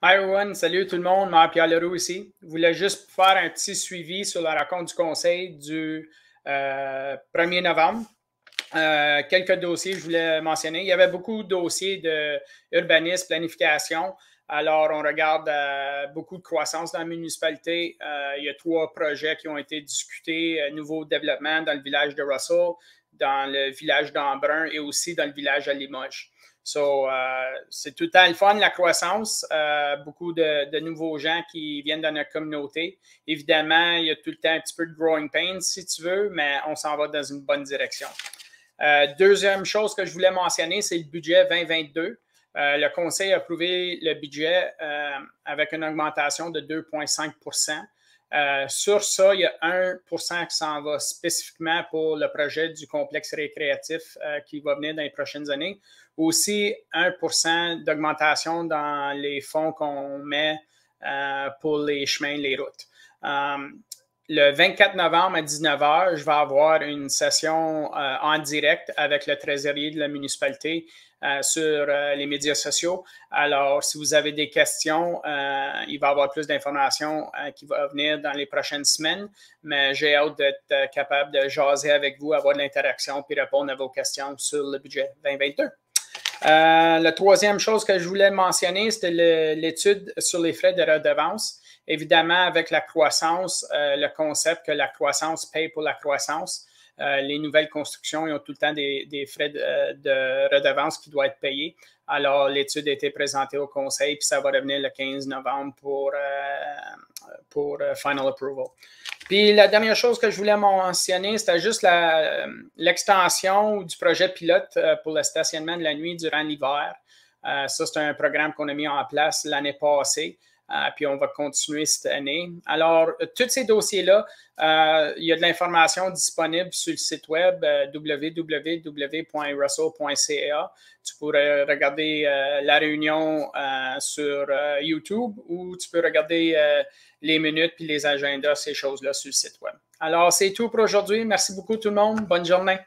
Hi everyone, salut tout le monde, Marc Pierre Leroux ici. Je voulais juste faire un petit suivi sur la rencontre du conseil du 1er euh, novembre. Euh, quelques dossiers je voulais mentionner. Il y avait beaucoup de dossiers d'urbanisme, planification. Alors, on regarde euh, beaucoup de croissance dans la municipalité. il y a trois projets qui ont été discutés. nouveau développement dans le village de Russell, dans le village d'Embrun et aussi dans le village à Limoges. Euh, c'est tout le temps le fun, la croissance. Euh, beaucoup de, nouveaux gens qui viennent dans notre communauté. Évidemment, il y a tout le temps un petit peu de growing pains, si tu veux, mais on s'en va dans une bonne direction. Euh, deuxième chose que je voulais mentionner, c'est le budget 2022. Le Conseil a approuvé le budget avec une augmentation de 2,5% sur ça, il y a 1% qui s'en va spécifiquement pour le projet du complexe récréatif qui va venir dans les prochaines années aussi 1% d'augmentation dans les fonds qu'on met euh, pour les chemins, les routes. Euh, le 24 novembre à 19h, je vais avoir une session euh, en direct avec le trésorier de la municipalité sur les médias sociaux. Alors, si vous avez des questions, il va y avoir plus d'informations qui vont venir dans les prochaines semaines, mais j'ai hâte d'être capable de jaser avec vous, avoir de l'interaction puis répondre à vos questions sur le budget 2022. Euh, la troisième chose que je voulais mentionner, c'était l'étude sur les frais de redevance. Évidemment, avec la croissance, euh, le concept que la croissance paye pour la croissance, euh, les nouvelles constructions ont tout le temps des, frais de, redevance qui doivent être payés. Alors, l'étude a été présentée au conseil, puis ça va revenir le 15 novembre pour, pour final approval. Puis la dernière chose que je voulais mentionner, c'était juste l'extension du projet pilote euh, pour le stationnement de la nuit durant l'hiver. Euh, ça, c'est un programme qu'on a mis en place l'année passée. Euh, puis on va continuer cette année. Alors, tous ces dossiers-là, il y a de l'information disponible sur le site web www.russell.ca. Tu pourrais regarder la réunion sur YouTube ou tu peux regarder les minutes puis les agendas, ces choses-là sur le site web. Alors, c'est tout pour aujourd'hui. Merci beaucoup tout le monde. Bonne journée.